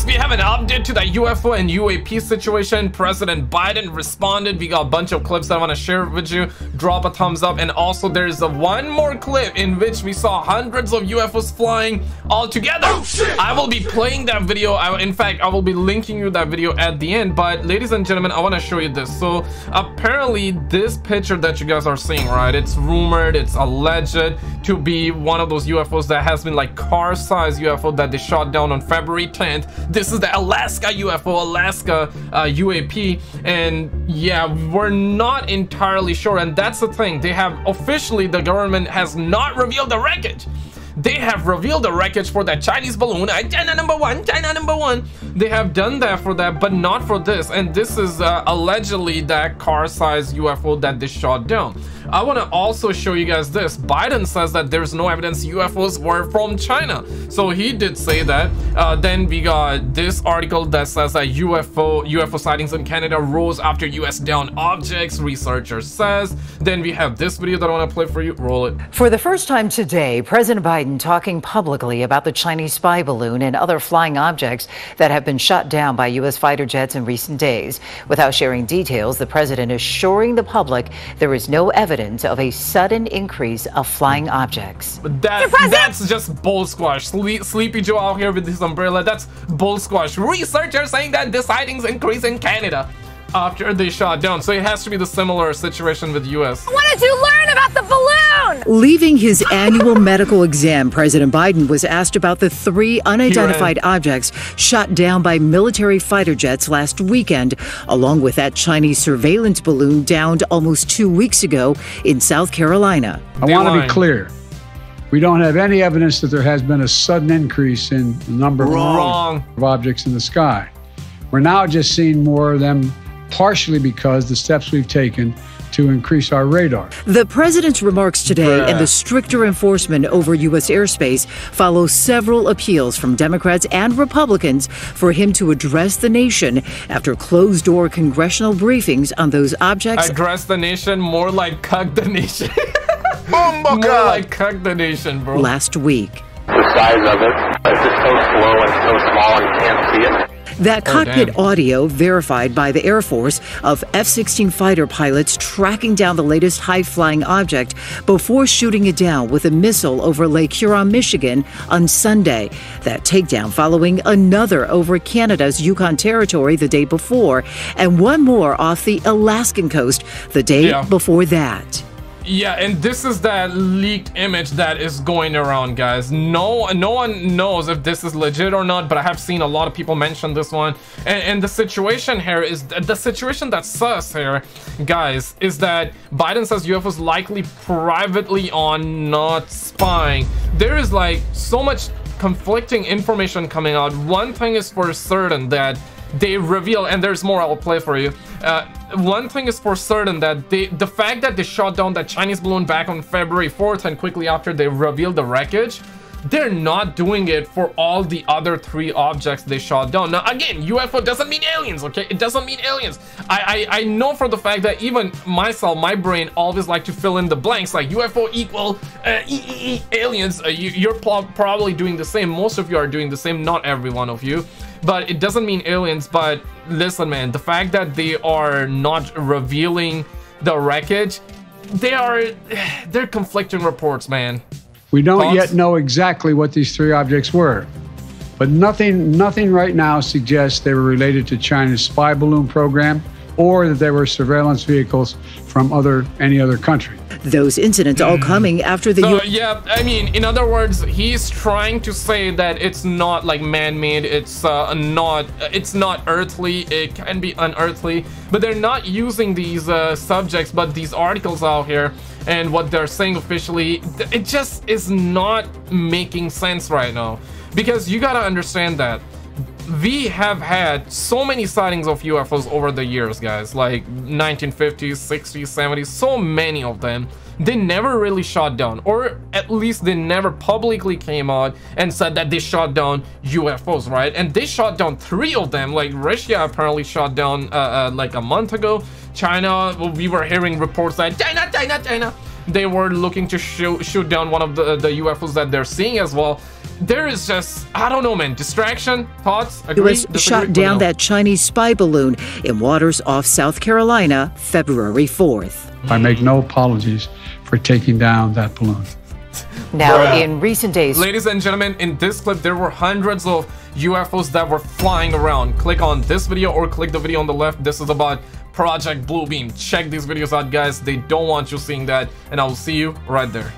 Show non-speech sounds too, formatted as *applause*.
folks, we have an update to the UFO and UAP situation. President Biden responded. We got a bunch of clips that I want to share with you. Drop a thumbs up. And also, there's a one more clip in which we saw hundreds of UFOs flying all together. Oh, I will be playing that video. I, in fact, I will be linking you that video at the end. But ladies and gentlemen, I want to show you this. So apparently, this picture that you guys are seeing, right? It's rumored, it's alleged to be one of those UFOs that has been like car-sized UFO that they shot down on February 10th. This is the Alaska UFO, Alaska uh, UAP, and yeah, we're not entirely sure. And that's the thing, they have officially, the government has not revealed the wreckage they have revealed the wreckage for that Chinese balloon. China number one, China number one. They have done that for that, but not for this. And this is uh, allegedly that car-sized UFO that they shot down. I want to also show you guys this. Biden says that there's no evidence UFOs were from China. So he did say that. Uh, then we got this article that says that UFO UFO sightings in Canada rose after US down objects, researcher says. Then we have this video that I want to play for you. Roll it. For the first time today, President Biden talking publicly about the Chinese spy balloon and other flying objects that have been shot down by U.S. fighter jets in recent days. Without sharing details, the president assuring the public there is no evidence evidence of a sudden increase of flying objects. That, that's just bull squash. Sleep, Sleepy Joe out here with his umbrella. That's bull squash. Researchers saying that the sightings increase in Canada after they shot down. So it has to be the similar situation with US. What did you learn about the balloon? Leaving his annual medical exam, President Biden was asked about the three unidentified objects shot down by military fighter jets last weekend, along with that Chinese surveillance balloon downed almost two weeks ago in South Carolina. I want to be clear. We don't have any evidence that there has been a sudden increase in the number Wrong. of objects in the sky. We're now just seeing more of them partially because the steps we've taken to increase our radar. The president's remarks today Bruh. and the stricter enforcement over U.S. airspace follow several appeals from Democrats and Republicans for him to address the nation after closed door congressional briefings on those objects. Address the nation more like cuck the nation. *laughs* Oh more like cuck the nation, bro. Last week. The size of it, it's just so slow and so small and you can't see it. That oh, cockpit damn. audio verified by the Air Force of F 16 fighter pilots tracking down the latest high flying object before shooting it down with a missile over Lake Huron, Michigan on Sunday. That takedown following another over Canada's Yukon Territory the day before, and one more off the Alaskan coast the day yeah. before that. Yeah, and this is that leaked image that is going around, guys. No, no one knows if this is legit or not, but I have seen a lot of people mention this one. And, and the situation here is the situation that's sus here, guys, is that Biden says UFOs likely privately on, not spying. There is like so much conflicting information coming out. One thing is for certain that they reveal, and there's more I'll play for you. Uh, one thing is for certain that they, the fact that they shot down that Chinese balloon back on February 4th and quickly after they revealed the wreckage, they're not doing it for all the other three objects they shot down. Now, again, UFO doesn't mean aliens, okay? It doesn't mean aliens. I, I, I know for the fact that even myself, my brain always like to fill in the blanks, like UFO equal uh, e -e -e aliens. Uh, you, are probably doing the same. Most of you are doing the same, not every one of you but it doesn't mean aliens but listen man the fact that they are not revealing the wreckage they are *sighs* they're conflicting reports man we don't Thoughts? yet know exactly what these three objects were but nothing nothing right now suggests they were related to china's spy balloon program or that they were surveillance vehicles from other any other country those incidents all coming after the. So, yeah, I mean, in other words, he's trying to say that it's not like man-made. It's uh, not. It's not earthly. It can be unearthly, but they're not using these uh, subjects, but these articles out here and what they're saying officially. It just is not making sense right now, because you gotta understand that we have had so many sightings of UFOs over the years, guys. Like 1950s, 60s, 70s, so many of them. They never really shot down, or at least they never publicly came out and said that they shot down UFOs, right? And they shot down three of them. Like Russia apparently shot down uh, uh, like a month ago. China, we were hearing reports that China, China, China. They were looking to shoot, shoot down one of the, the UFOs that they're seeing as well there is just I don't know, man. Distraction, thoughts. Agree, U.S. shot down that Chinese spy balloon in waters off South Carolina, February 4th. I make no apologies for taking down that balloon. Now, Bruh. in recent days, ladies and gentlemen, in this clip, there were hundreds of UFOs that were flying around. Click on this video or click the video on the left. This is about Project Bluebeam. Check these videos out, guys. They don't want you seeing that, and I will see you right there.